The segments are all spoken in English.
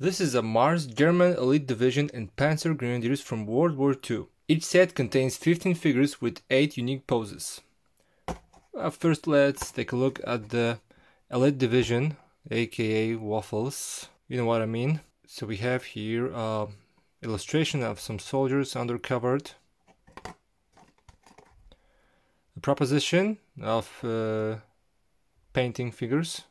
This is a Mars German Elite Division and Panzer Grenadiers from World War II. Each set contains 15 figures with 8 unique poses. Uh, first let's take a look at the Elite Division, aka Waffles, you know what I mean. So we have here uh, illustration of some soldiers undercovered. A proposition of uh, painting figures.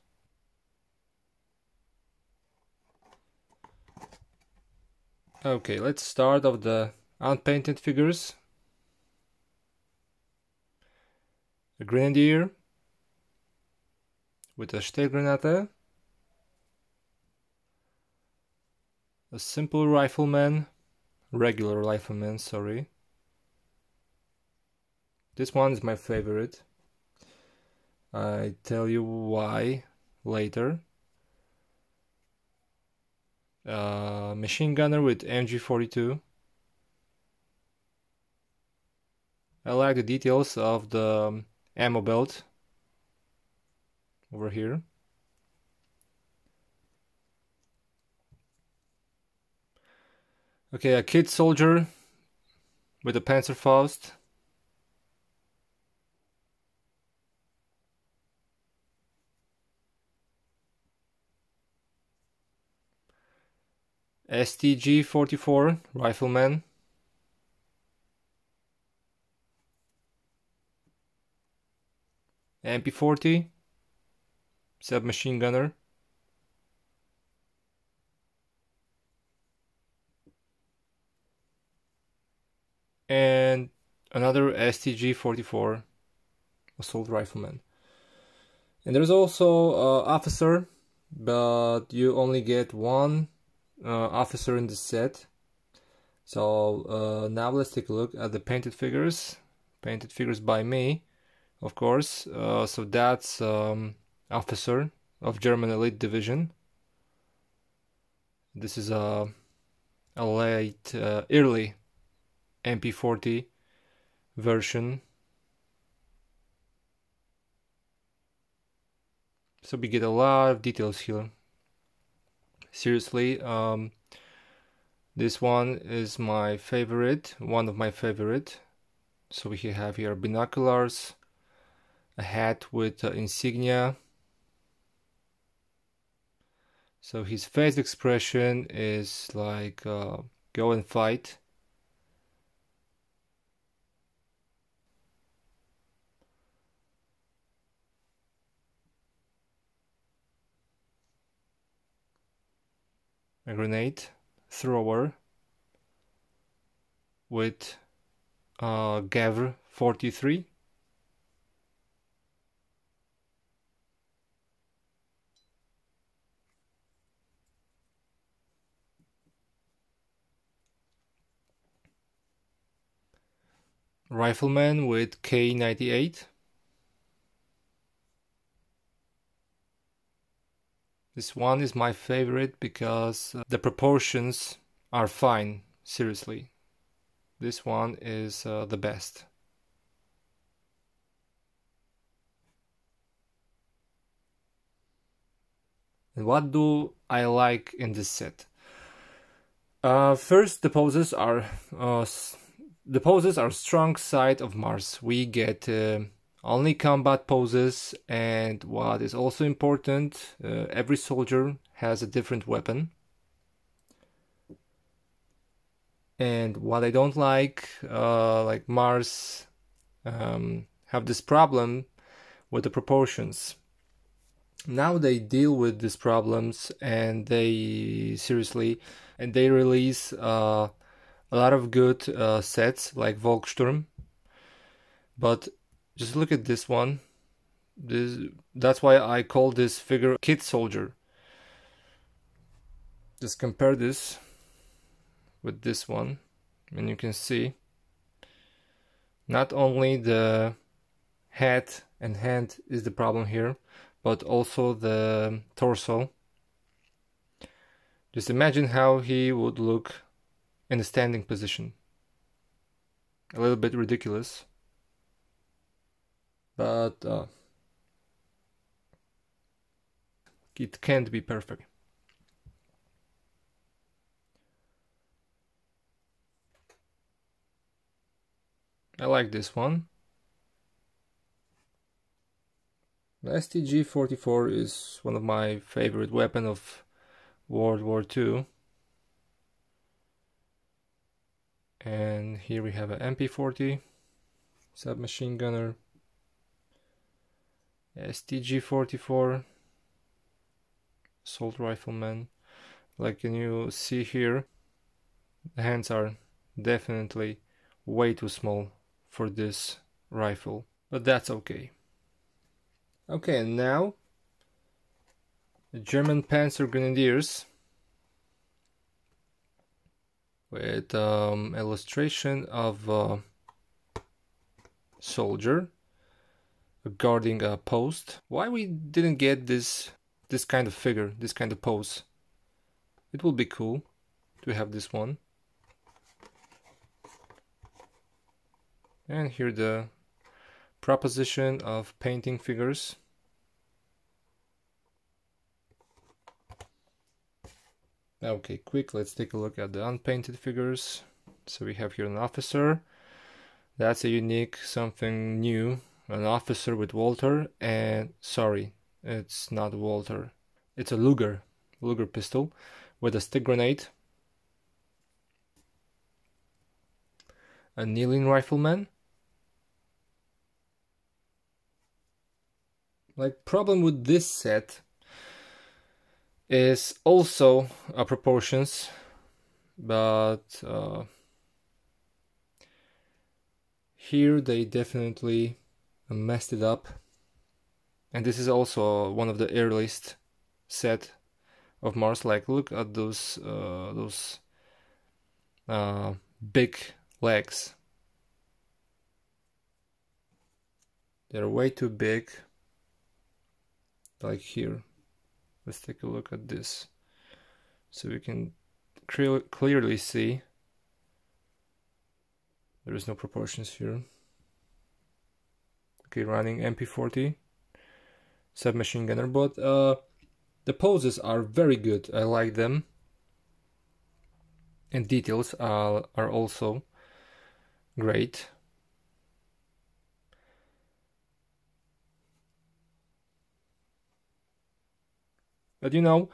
Okay, let's start of the unpainted figures. A grenadier with a Stechgranate. A simple rifleman, regular rifleman, sorry. This one is my favorite. I tell you why later. Uh, machine gunner with MG42. I like the details of the um, ammo belt over here. Okay, a kid soldier with a Panzerfaust. STG 44 Rifleman. MP40 Submachine Gunner. And another STG 44 Assault Rifleman. And there's also uh, officer, but you only get one officer in the set. So uh, now let's take a look at the painted figures. Painted figures by me, of course. Uh, so that's um, officer of German Elite Division. This is a, a late, uh, early MP40 version. So we get a lot of details here seriously um, this one is my favorite one of my favorite. So we have here binoculars a hat with uh, insignia. So his face expression is like uh, go and fight a grenade thrower with uh, Gewehr 43 Rifleman with K98 This one is my favorite because uh, the proportions are fine, seriously. This one is uh, the best. And what do I like in this set? Uh, first, the poses are uh, the poses are strong side of Mars. We get uh, only combat poses and what is also important uh, every soldier has a different weapon. And what I don't like uh, like Mars um, have this problem with the proportions. Now they deal with these problems and they seriously and they release uh, a lot of good uh, sets like Volkssturm but just look at this one. This that's why I call this figure Kid Soldier. Just compare this with this one, and you can see not only the head and hand is the problem here, but also the torso. Just imagine how he would look in a standing position. A little bit ridiculous but uh, it can't be perfect. I like this one. The STG-44 is one of my favorite weapon of World War II. And here we have an MP40 submachine gunner. STG-44 assault rifleman. Like can you see here, the hands are definitely way too small for this rifle, but that's okay. Okay, and now German Panzer Grenadiers with um, illustration of a soldier guarding a post. Why we didn't get this this kind of figure, this kind of pose? It will be cool to have this one. And here the proposition of painting figures. Okay, quick, let's take a look at the unpainted figures. So we have here an officer. That's a unique, something new. An officer with Walther, and, sorry, it's not Walther. It's a Luger, Luger pistol with a stick grenade. A kneeling rifleman. Like problem with this set is also proportions, but uh, here they definitely messed it up. And this is also one of the earliest set of Mars. Like look at those uh, those uh, big legs. They're way too big. Like here. Let's take a look at this. So we can clearly see there is no proportions here. Okay, running MP40 submachine gunner, but uh, the poses are very good. I like them, and details are are also great. But you know,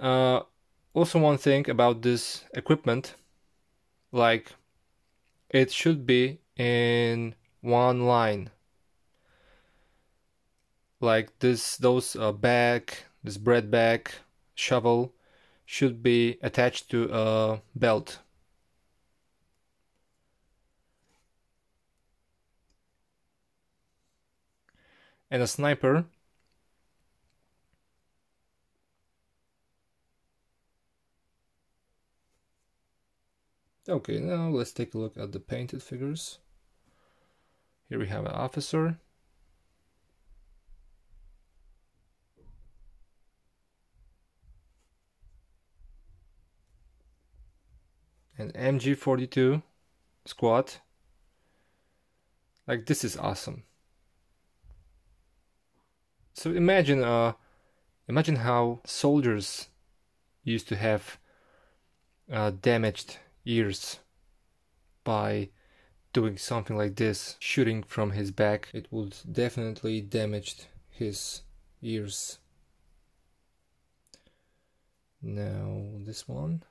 uh, also one thing about this equipment, like it should be in one line. Like this, those uh, bag, this bread bag, shovel should be attached to a belt. And a sniper Okay, now let's take a look at the painted figures. Here we have an officer. An MG42 squad. Like this is awesome. So imagine uh imagine how soldiers used to have uh, damaged ears by doing something like this, shooting from his back, it would definitely damage his ears. Now this one.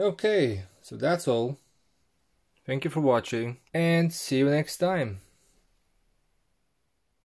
Okay, so that's all. Thank you for watching and see you next time.